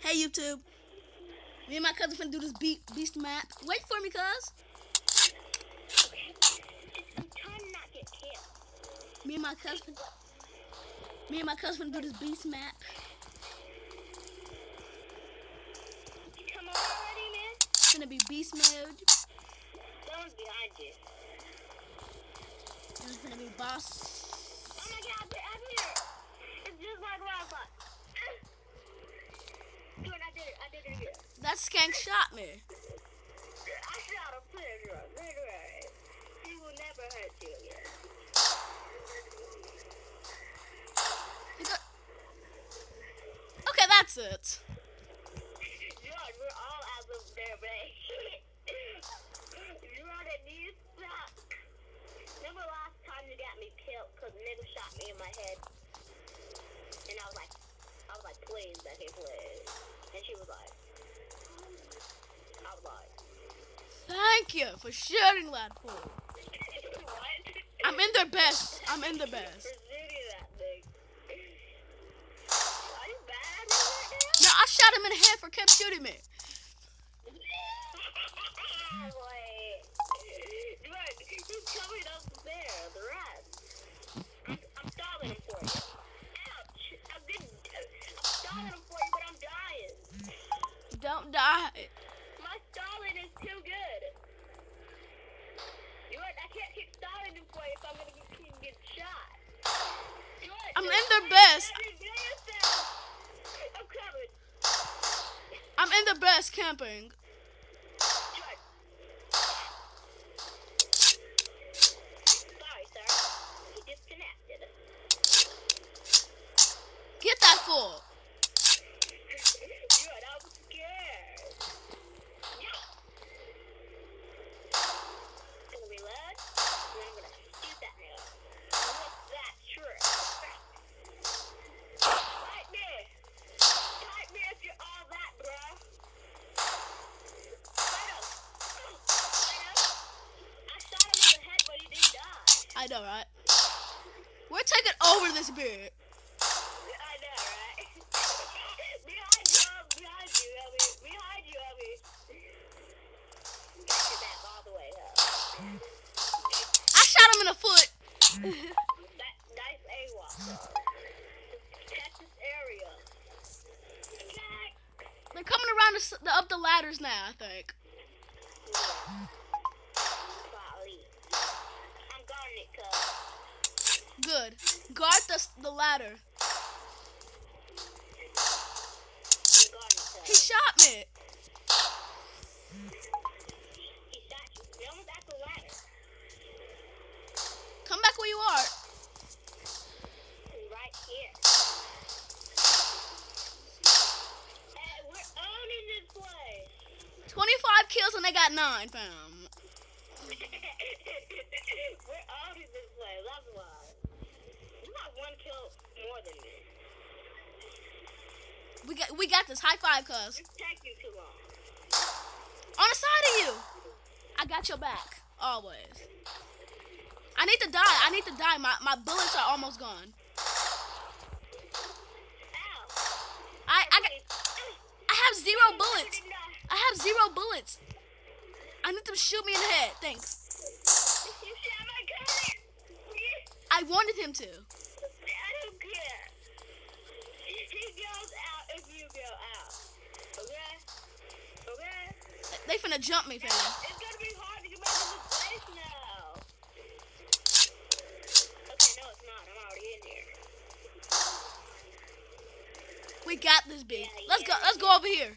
Hey YouTube. Me and my cousin finna do this beat beast map. Wait for me, cuz. Me and my cousin. Me and my cousin do this beast map. Come on already, man. It's gonna be beast mode. Behind you. It's gonna be boss. Oh my god, they're. It's just like time. Dude, I did it. I did it again. That skank shot me. I shot a player. He will never hurt you again. Okay, that's it. Me in my head? And I was like, I was like, please, please. And she was like, I was like, Thank you for shooting that what? I'm in their best. I'm in the best. No, I shot him in the head for kept shooting me. now? Wait. George, he's coming up there, the rest. I'm, I'm stalling him for you. Ouch! I'm, good. I'm stalling him for you, but I'm dying. Don't. My stalling is too good. George, I can't keep stalling for you if I'm gonna keep getting shot. George, I'm in wait, best. let me do yourself. I'm coming. I'm in the best camping. Sorry, sir. He disconnected. Get that fool. George, I'm scared. Yeah. Gonna reload. And I'm gonna shoot that nigga. What's that trick? Fight me! Fight me if you're all that, bruh. Fight him! Fight him! I shot him in the head, but he didn't die. I know, right? We're taking over this bit. I know, right? behind you, behind you, Elby. Behind you, Elby. Got your back all the way up. I shot him in the foot. That nice this area. They're coming around the, the up the ladders now. I think. Good. Guard the the ladder. He shot me. Come back where you are. Right here. Hey, we're owning this place. 25 kills and they got nine, fam. We're this. That's why. One kill more than me. We got we got this. High five, cuz. You too long. On the side of you. I got your back always. I need to die. I need to die. My my bullets are almost gone. Ow. I I got I have zero bullets. I have zero bullets. I need them to shoot me in the head. Thanks. You shot my gun. I wanted him to. Don't. He goes out if you go out. Okay? Okay? They finna jump me, fam. It's gonna be hard to get back to this place now. Okay, no, it's not. I'm already in here. We got this, B. Let's go. Let's go over here.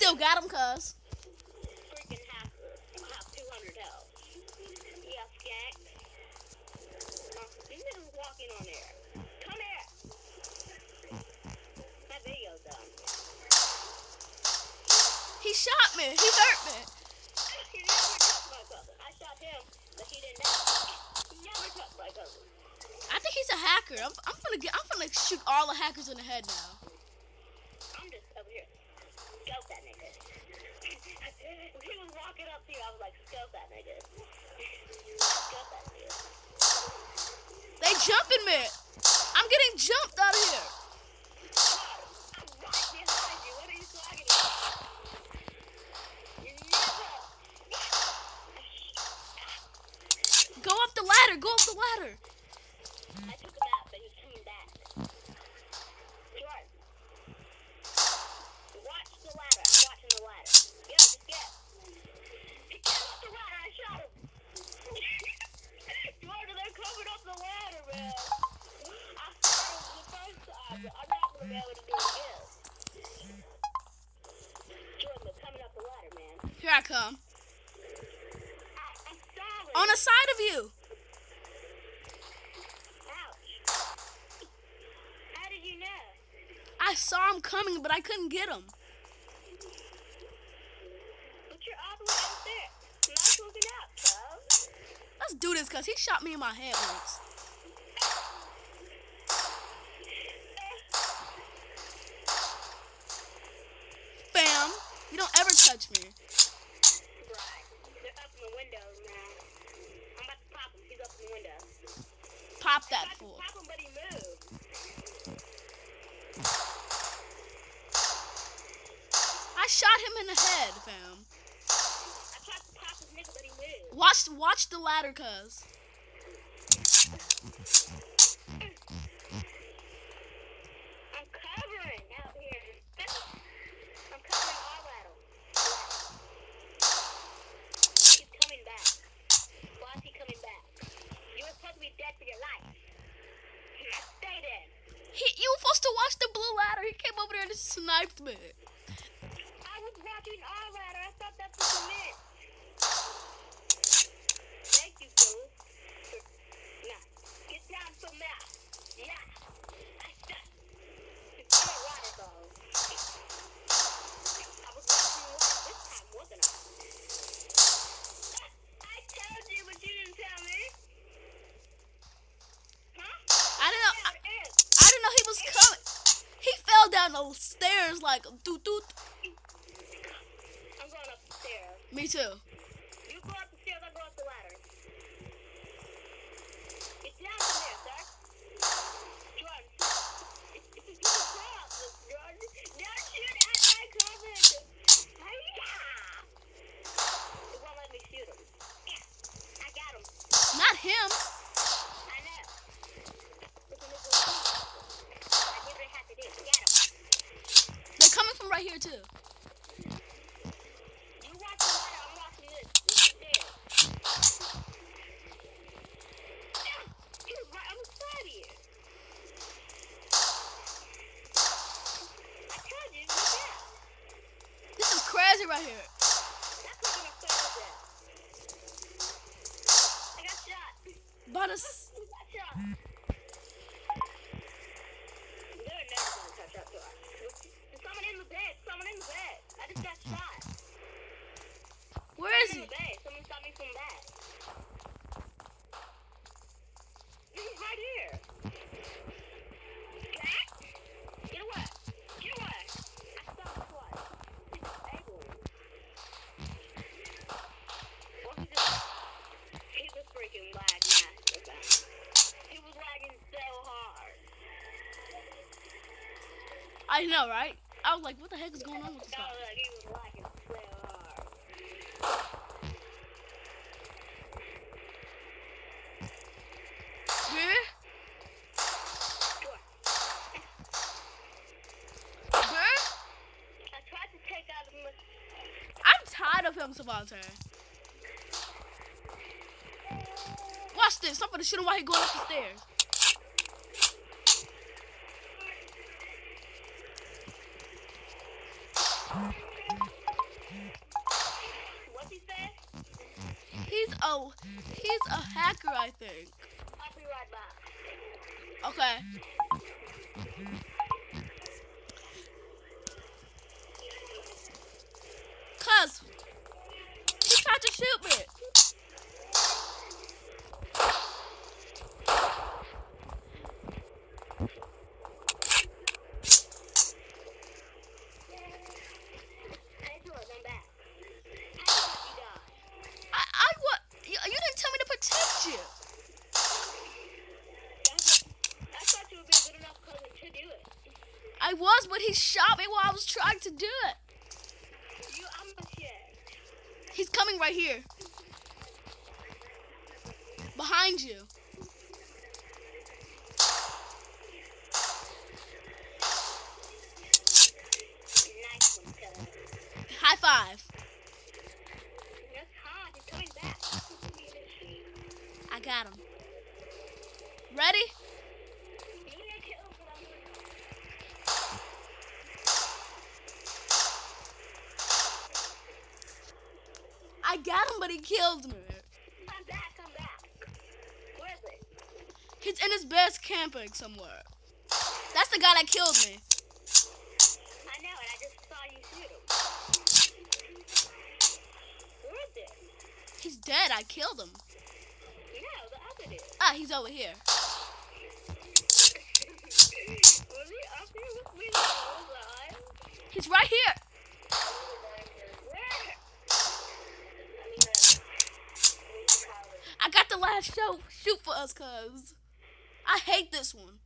still got him, cuz. freaking hacker, I have 200 health. Yeah, skank. These niggas walking on there. Come here. My video's done. He shot me. He hurt me. He never touched my cousin. I shot him, but he didn't die. He never touched my cousin. I think he's a hacker. I'm, I'm gonna get. I'm gonna shoot all the hackers in the head now. I'm just over here. Scope that nigga. when he was walking up to you, I was like, scope that nigga. Scope that nigga. They jumping me. I'm getting jumped out of here. I'm right behind you. What are you talking about? You never. Go up the ladder. Go up the ladder. I took him out, but he's coming back. Jordan. Watch the ladder. I'm watching the ladder. Yo, just get. He came up the ladder. I shot him. Jordan, they're coming up the ladder, man. I shot him the first time, but I'm not going to be able to do it again. Jordan, they're coming up the ladder, I come. On the side of you. Ouch. How did you know? I saw him coming, but I couldn't get him. But you're all the way up there. Nice looking out, cuz. Let's do this, cause he shot me in my head once. Bam. You don't ever touch me. Right. They're up in the windows now. I'm about to pop him. He's up in the window. Pop that fool. pop him, but he moved. I shot him in the head, fam. I tried to pop his nigga, but he moved. Watch, watch the ladder, cuz. I'm covering out here. I'm covering all at him. He's coming back. Why is he coming back? You were supposed to be dead for your life. I stayed in. You were supposed to watch the blue ladder. He came over there and sniped me. I was watching all ladder. I thought. Thank you, fool. Now, get down from there. Yeah. I said. It's not water, though. I was watching water this time, wasn't I? I told you, but you didn't tell me. Huh? I didn't know. I, There it is. I didn't know he was coming. He fell down the stairs like doot doot. I'm going up the stairs. Me too. You go up the stairs, I go up the ladder. Get down from there, sir. Jordan. You can throw up this, Jordan. Don't shoot at my cousin. Hi-ya! It won't let me shoot him. Yeah, I got him. Not him. I know. Look at this little I did what I had to do. Get him. They're coming from right here too. You watch the ladder, I'm watching this. This is there. Yeah, he was right on the side of you. I told you, look out. This is crazy right here. That's what I'm afraid of that. I got shot. But us. I got shot. They're never gonna catch up to us. There's someone in the bed. Someone in the bed. I just got shot. Where is in he? the bed. Someone shot me from the back. He's right here. Jack? Get away. Get away. I saw him twice. He's disabled. Well, he's a, he's a freaking lag master. fam. He was lagging so hard. I know, right? I was like, what the heck is going on with this guy? like, he was lagging so hard. Where? Sure. Where? I tried to take out him. Savante. Watch this. I'm gonna shoot him while he going up the stairs. What you say? He's a he's a hacker, I think. I'll be right back. Okay. Cuz he tried to shoot me. How you doing? I'm back. How did you die? I I what? You, you didn't tell me to protect you. That's it. I thought you would be a good enough cousin to do it. I was, but he shot me while I was trying to do it. You, I'm. He's coming right here. Behind you. Nice one. High five. That's hard. He's coming back. I got him. Ready? You need to kill him. I got him, but he killed me. Come back, come back. Where is it? He's in his best camping somewhere. That's the guy that killed me. I know, and I just saw you shoot him. Where is it? He's dead. I killed him. No, the other dude. Ah, he's over here. Was he up here with me the whole time? He's right here. Where? I got the last show. Shoot for us, cuz. I hate this one.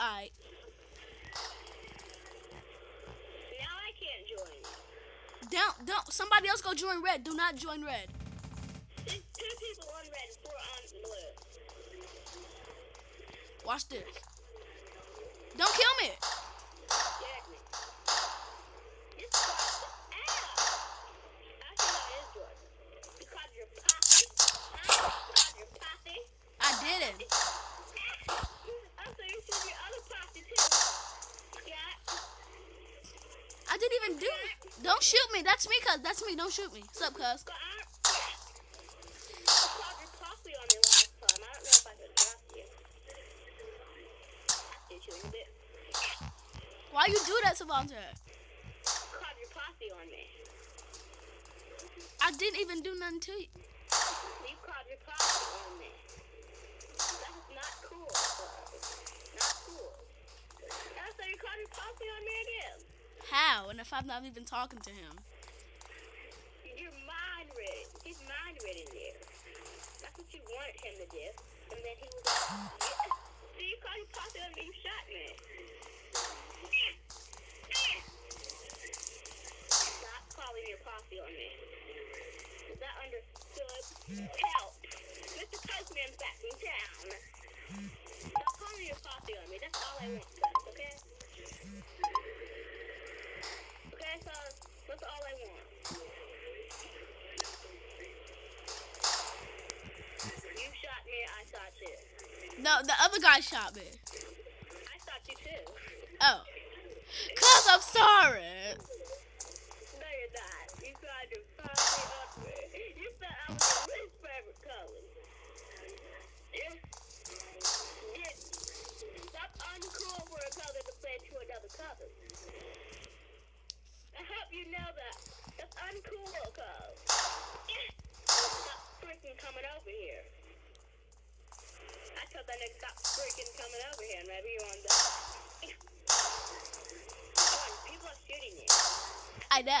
Alright. Now I can't join. Don't, don't. Somebody else go join red. Do not join red. There's two people on red and four on blue. Watch this. Don't kill me. Get me. This caught ow! Actually, no, it is Jordan. You caught your poppy. Huh? You caught your poppy. I didn't. I'm so you shoot your other poppy too. Yeah. I didn't even do it. Don't shoot me. That's me, cuz. That's me. Don't shoot me. What's up, cuz? In. Why you do that, me. I didn't even do nothing to you. You caught your poppy on me. Not cool. Not cool. That's how you caught your poppy on me again. How? And if I'm not even talking to him? You're mind read. He's mind reading you. That's what you wanted him to do. And then he was like, yeah. So you called your posse on me, you shot me. Stop calling your posse on me. Is that understood? Help! Mr. Postman's back in town. Stop calling your posse on me. That's all I want, guys, okay? Okay, so that's all I want. You shot me, I shot you. No, guy shot me. I shot you too. Oh. Cuz I'm sorry. No, you're not. You tried to me up. You said I was your least favorite color. Yeah. Yeah. Stop uncool for a color to play to another color. I hope you know that. That's uncool. Stop freaking coming over here. I told that nigga stop freaking coming over here, and maybe you want to. People are shooting you. I know.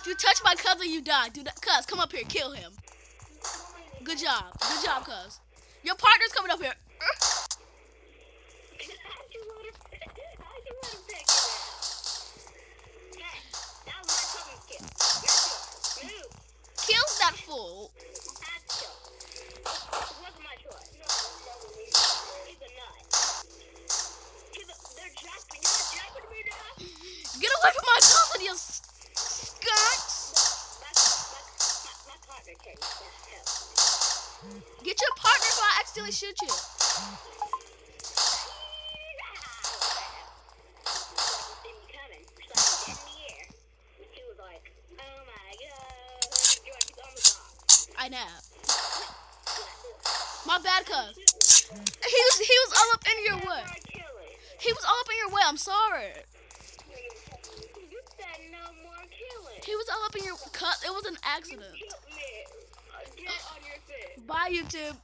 If you touch my cousin, you die. Do. Cuz, come up here. Kill him. Good job. Good job, cuz. Your partner's coming up here. Kill. That fool. Get away from my cousin, you Get your partner before I accidentally shoot you. I know. My bad, cuz. He was he was all up in your way. He was all up in your way. I'm sorry. You said no more killing. He was all up in your cut. It was an accident. Get on your face. Bye, YouTube.